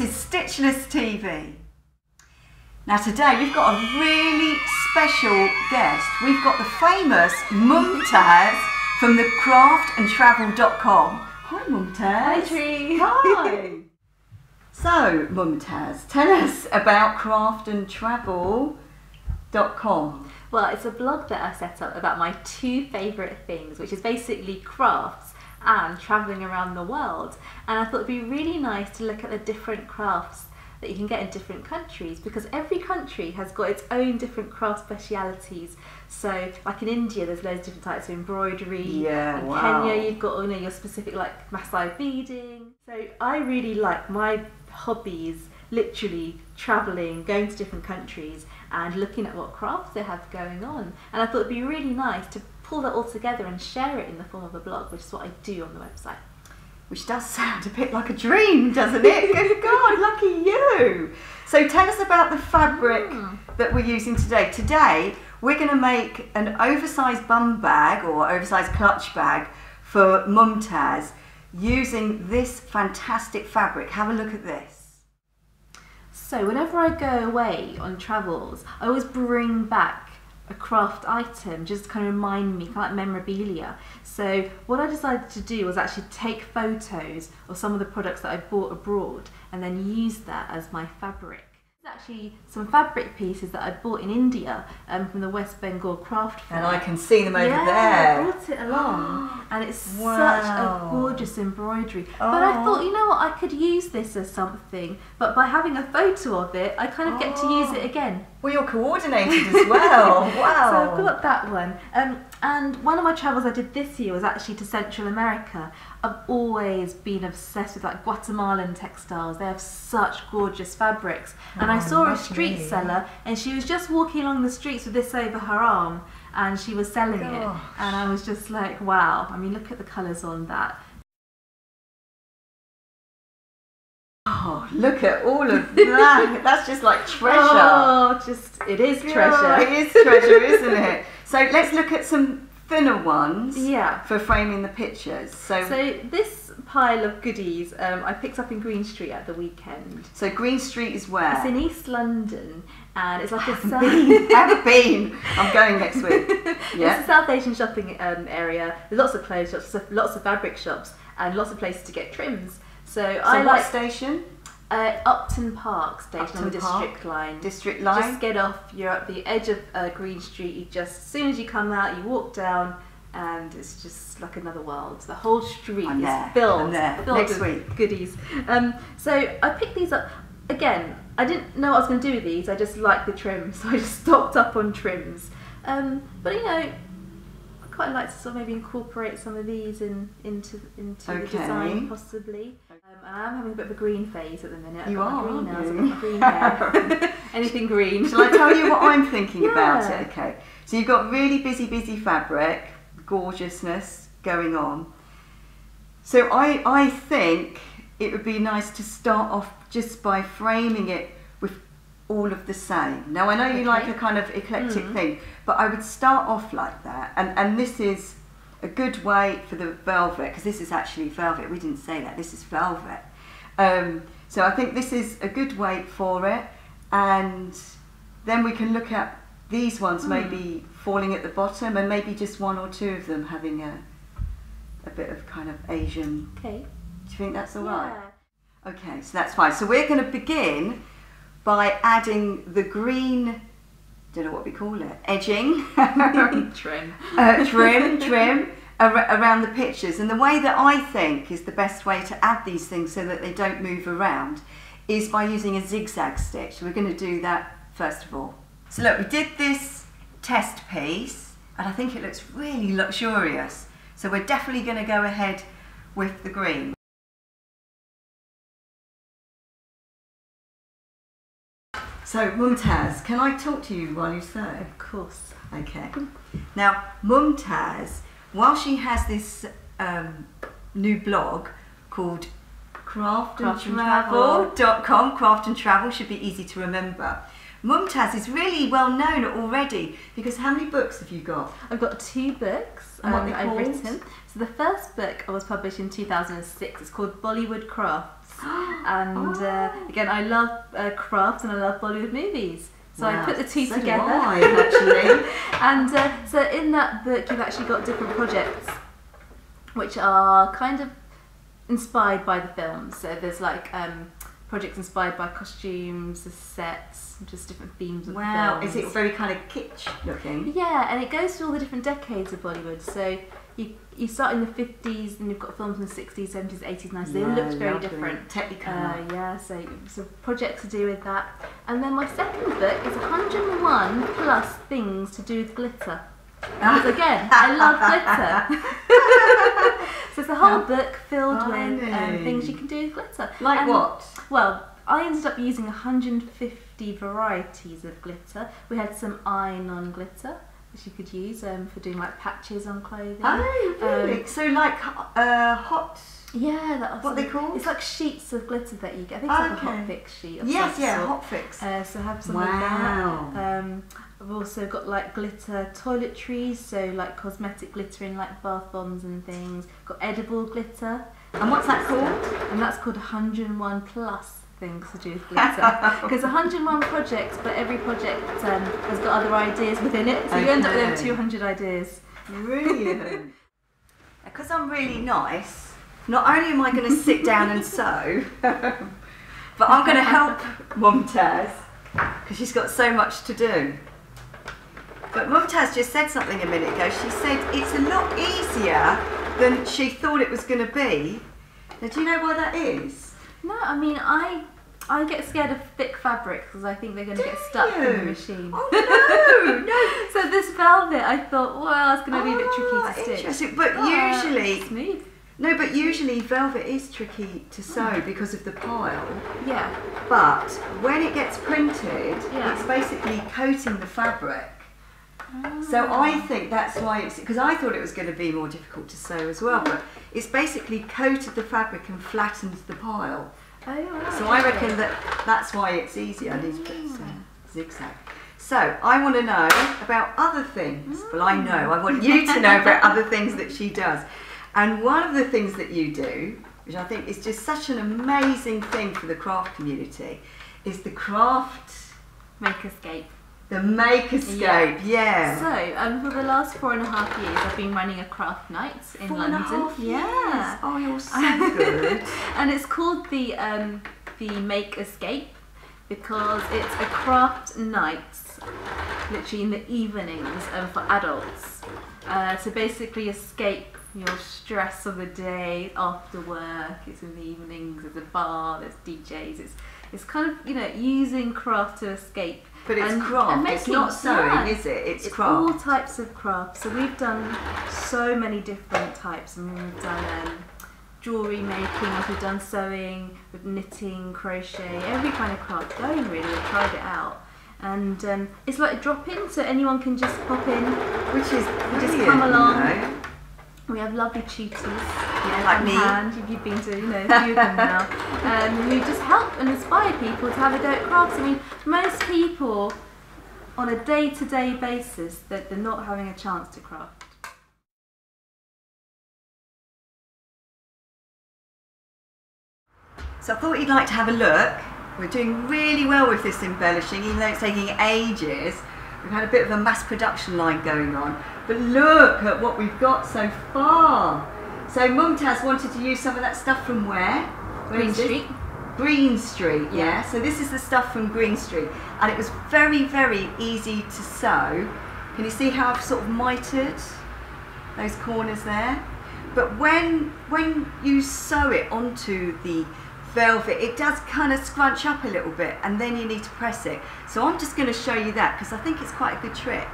this is Stitchless TV. Now today we've got a really special guest. We've got the famous Momtaz from the craftandtravel.com. Hi Momtaz. Hi Tree. Hi. so Momtaz, tell us about craftandtravel.com. Well, it's a blog that I set up about my two favourite things, which is basically crafts and travelling around the world. And I thought it'd be really nice to look at the different crafts that you can get in different countries because every country has got its own different craft specialities. So, like in India, there's loads of different types of embroidery. Yeah, in wow. Kenya, you've got you know, your specific like Maasai beading. So, I really like my hobbies literally travelling, going to different countries and looking at what crafts they have going on. And I thought it'd be really nice to pull that all together and share it in the form of a blog, which is what I do on the website. Which does sound a bit like a dream, doesn't it? Good God, lucky you! So tell us about the fabric Mm. that we're using today. Today, we're going to make an oversized bum bag or oversized clutch bag for Momtaz using this fantastic fabric. Have a look at this. So whenever I go away on travels, I always bring back a craft item just to kind of remind me, kind of like memorabilia. So what I decided to do was actually take photos of some of the products that I bought abroad and then use that as my fabric. There's actually some fabric pieces that I bought in India um, from the West Bengal craft fair. And I can see them over yeah, there. I brought it along, and it's such a gorgeous embroidery. But I Oh. thought, you know what, I could use this as something. But by having a photo of it, I kind of get to use it Oh. again. Well, you're coordinated as well. Wow. So I've got that one. Um, and one of my travels I did this year was actually to Central America. I've always been obsessed with like Guatemalan textiles. They have such gorgeous fabrics. And I Oh, saw a street seller, and she was just walking along the streets with this over her arm, and she was selling it. And I was just like, wow. I mean, look at the colours on that. Oh, look at all of that. That's just like treasure. Oh, just it is treasure. It is treasure, isn't it? So let's look at some thinner ones Yeah. for framing the pictures. So, so, So this pile of goodies um, I picked up in Green Street at the weekend. So Green Street is where? It's in East London, and it's like a haven't South, been, haven't been. I'm going next week. it's a South Asian shopping um, area. There's lots of clothes shops, lots of fabric shops, and lots of places to get trims. So, So I what like station? uh, Upton Park station Upton on the Park. District Line. District Line. Just get off. You're at the edge of uh, Green Street. You just as soon as you come out, you walk down, and it's just like another world. The whole street I'm is there, filled, filled Next with week. goodies. Um, so I picked these up again. I didn't know what I was going to do with these. I just liked the trims, so I just stocked up on trims. Um, but you know, I quite like to sort of maybe incorporate some of these in into into the design possibly. Um, and I'm having a bit of a green phase at the minute. I've You are, green aren't nails, I've you? got my green hair. Anything green. Shall I tell you what I'm thinking about it? Okay. So you've got really busy, busy fabric, gorgeousness going on. So I, I think it would be nice to start off just by framing it with all of the same. Now I know you like a kind of eclectic Mm. thing, but I would start off like that. And, and this is a good way for the velvet, because this is actually velvet. We didn't say that. This is velvet. Um, so I think this is a good weight for it. And then we can look at these ones Mm. maybe falling at the bottom and maybe just one or two of them having a, a bit of kind of Asian. Okay. Do you think that's all right? Yeah. Okay, so that's fine. So we're going to begin by adding the green, don't know what we call it, edging, Trim. uh, trim, trim ar- around the pictures. And the way that I think is the best way to add these things so that they don't move around is by using a zigzag stitch. So we're going to do that first of all. So look, we did this test piece and I think it looks really luxurious. So we're definitely going to go ahead with the green. So Momtaz, can I talk to you while you sew? Of course. Okay. Now, Momtaz, while she has this um, new blog called craftandtravel.com, craft and travel should be easy to remember. Momtaz is really well known already because how many books have you got? I've got two books um, I've written. So the first book I was published in 2006. It's called Bollywood Crafts. And uh, again, I love uh, craft and I love Bollywood movies. So I put the two so together. I, actually. and uh, so in that book, you've actually got different projects, which are kind of inspired by the films. So there's like um, projects inspired by costumes, the sets, just different themes of wow, the is it very kind of kitsch looking? Yeah, and it goes through all the different decades of Bollywood. So you you start in the 50s, and you've got films in the 60s, 70s, 80s, 90s. They looked very lovely. different. Technicolor. Uh, yeah, so, so projects to do with that. And then my second book is 101 plus things to do with glitter. Because again, I love glitter. so it's a whole How book filled with um, things you can do with glitter. like And- what? Well, I ended up using 150 varieties of glitter. We had some iron-on glitter, you could use um, for doing like patches on clothing. Oh, really? Um, so like uh, hot. Yeah, that was What they called? It's like sheets of glitter that you get. I think it's like a Okay. hot fix sheet. Of Yes, yeah, sort. hot fix. Uh, so have some Wow. of that. Um, I've also got like glitter toiletries, so like cosmetic glitter in like bath bombs and things. Got edible glitter, and what's that called? and that's called 101 plus things to do with glitter. Because 101 projects, but every project um, has got other ideas within it, so you end up with over 200 ideas. Brilliant. Because I'm really nice, not only am I going to sit down and sew, but I'm going to help Momtaz because she's got so much to do. But Momtaz just said something a minute ago. She said it's a lot easier than she thought it was going to be. Now, do you know why that is? No, I mean I I get scared of thick fabrics because I think they're going to get stuck in the you? machine. Oh no, no. So this velvet, I thought, well, it's going to be a bit tricky Ah, to stitch. Interesting, but But usually smooth. no, but usually velvet is tricky to sew because of the pile. Yeah. But when it gets printed, Yeah. it's basically coating the fabric. So Ah. I think that's why it's because I thought it was going to be more difficult to sew as well, but it's basically coated the fabric and flattened the pile. Oh, right. So I reckon that that's why it's easier. I need to put some zigzag. So I want to know about other things. Well, I know. I want you to know about other things that she does. And one of the things that you do, which I think is just such an amazing thing for the craft community, is the craft, Make escape. The Make Escape. Yeah. So, um, for the last four and a half years, I've been running a craft night in Four and a London. half yeah. years. Oh, you're so good. and it's called the um, the Make Escape because it's a craft night, literally in the evenings, um, for adults. Uh, to basically escape your stress of the day after work. It's in the evenings. There's a bar. There's DJs. It's it's kind of you know using craft to escape. But it's And- craft. and it's not sewing, yeah. is it? It's, It's craft. all types of craft. So we've done so many different types. Mean, we've done um, jewellery making, we've done sewing, with knitting, crochet, every kind of craft going really. We've tried it out. And um, it's like a drop in, so anyone can just pop in. Which is just come along. You know? We have lovely tutors. Yeah, like me. hand, if you've been to you know, a few of them now, um, who just help and inspire people to have a go at crafts. I mean, most people on a day-to-day basis that they're not having a chance to craft. So I thought you'd like to have a look. We're doing really well with this embellishing, even though it's taking ages. We've had a bit of a mass production line going on. But look at what we've got so far. So Momtaz wanted to use some of that stuff from where? Where Green? Street. Green Street, yeah. Yeah. So this is the stuff from Green Street. And it was very, very easy to sew. Can you see how I've sort of mitered those corners there? But when when you sew it onto the velvet, it does kind of scrunch up a little bit and then you need to press it. So I'm just going to show you that because I think it's quite a good trick.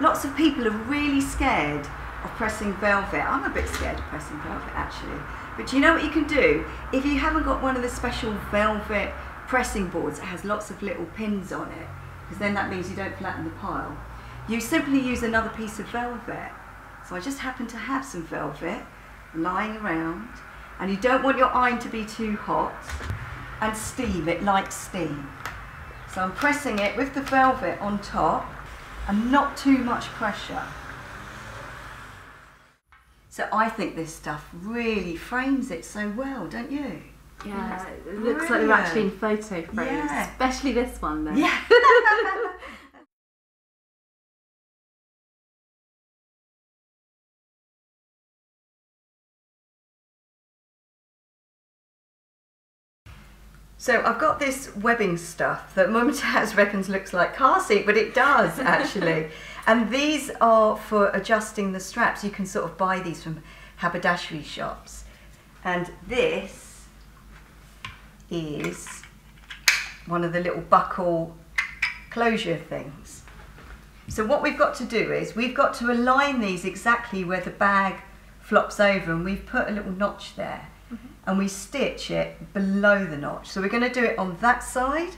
Lots of people are really scared of pressing velvet. I'm a bit scared of pressing velvet actually. But you know what you can do? If you haven't got one of the special velvet pressing boards that has lots of little pins on it, because then that means you don't flatten the pile, you simply use another piece of velvet. So I just happen to have some velvet lying around, and you don't want your iron to be too hot, and steam, it likes steam. So I'm pressing it with the velvet on top, and not too much pressure. So I think this stuff really frames it so well, don't you? Yeah, it looks like they're actually in photo frames, Yeah. especially this one though. Yeah. So I've got this webbing stuff that Momtaz reckons looks like car seat, but it does actually. and these are for adjusting the straps. You can sort of buy these from haberdashery shops. And this is one of the little buckle closure things. So what we've got to do is we've got to align these exactly where the bag flops over and we've put a little notch there Mm-hmm. and we stitch it below the notch. So we're going to do it on that side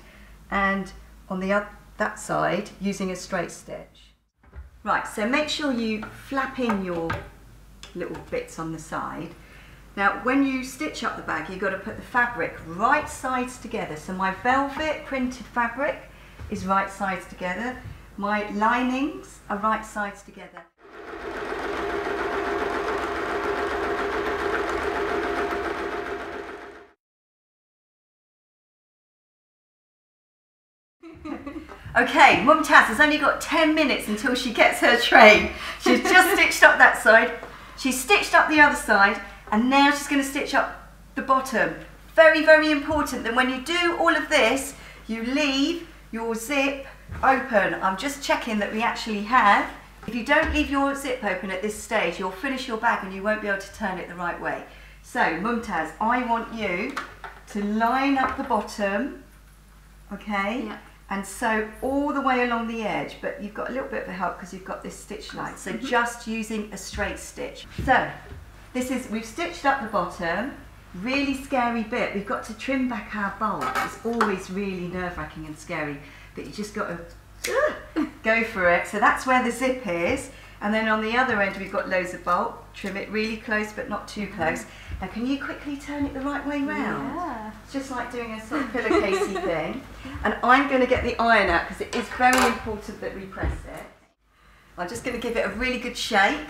and on the other that side using a straight stitch. Right, so make sure you flap in your little bits on the side. Now, when you stitch up the bag, you've got to put the fabric right sides together. So my velvet printed fabric is right sides together. My linings are right sides together. Okay, Momtaz has only got 10 minutes until she gets her train. She's just stitched up that side, she's stitched up the other side, and now she's going to stitch up the bottom. Very, very important that when you do all of this, you leave your zip open. I'm just checking that we actually have. If you don't leave your zip open at this stage, you'll finish your bag and you won't be able to turn it the right way. So, Momtaz, I want you to line up the bottom, okay? Yeah. And sew all the way along the edge, but you've got a little bit of help because you've got this stitch line. So mm-hmm. just using a straight stitch. So this is, we've stitched up the bottom, really scary bit. We've got to trim back our bolt. It's always really nerve wracking and scary, but you just got to go for it. So that's where the zip is. And then on the other end, we've got loads of bolt. Trim it really close, but not too close. Mm-hmm. Now, can you quickly turn it the right way round? Yeah. It's just like doing a sort of pillowcasey thing. And I'm going to get the iron out because it is very important that we press it. I'm just going to give it a really good shake.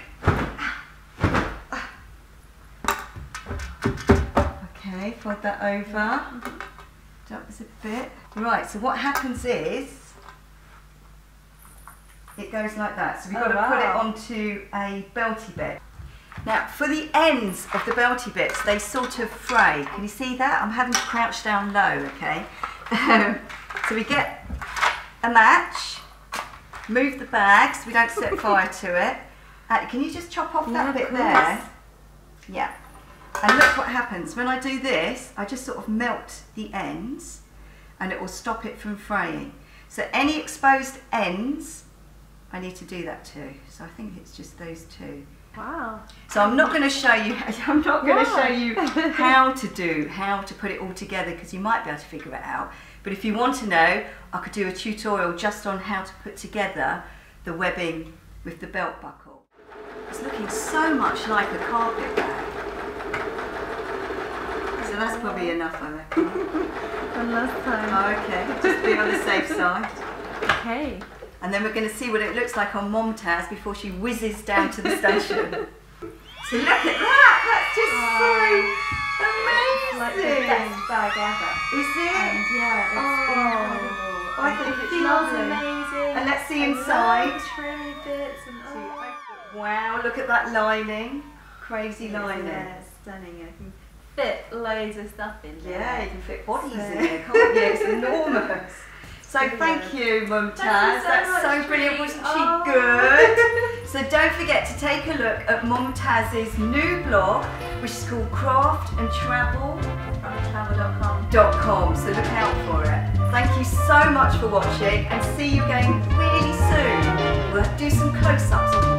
Okay, fold that over. Mm-hmm. Dump this a bit. Right, so what happens is it goes like that. So we've got Oh, to put it oh, onto a belty bit. Now, for the ends of the belty bits, they sort of fray. Can you see that? I'm having to crouch down low, okay? Um, so we get a match, move the bag so we don't set fire to it. Uh, can you just chop off that of bit there? Yeah. And look what happens. When I do this, I just sort of melt the ends and it will stop it from fraying. So any exposed ends, I need to do that too. So I think it's just those two. Wow. So I'm not going to show you. I'm not going to Wow. show you how to do how to put it all together because you might be able to figure it out. But if you want to know, I could do a tutorial just on how to put together the webbing with the belt buckle. It's looking so much like a carpet bag. So that's probably enough, I reckon. One last time. Oh, okay, just be on the safe side. Okay. And then we're going to see what it looks like on Momtaz before she whizzes down to the station. so look at that! That's just so amazing! Like the best bag ever. Is it? And yeah, it's oh, incredible. oh, I think it it's feels amazing. And let's see love inside. trimmy bits and oh. Wow, look at that lining. Crazy lining. Yeah, stunning. I can fit loads of stuff in there. Yeah, you can fit bodies So- in there, can't you? It's enormous. So thank you, Momtaz. Thank you so That's much, so brilliant. Wasn't she Oh. good? so don't forget to take a look at Momtaz's new blog, which is called Craft and Travel. Travel.com. So look out for it. Thank you so much for watching and see you again really soon. We'll do some close-ups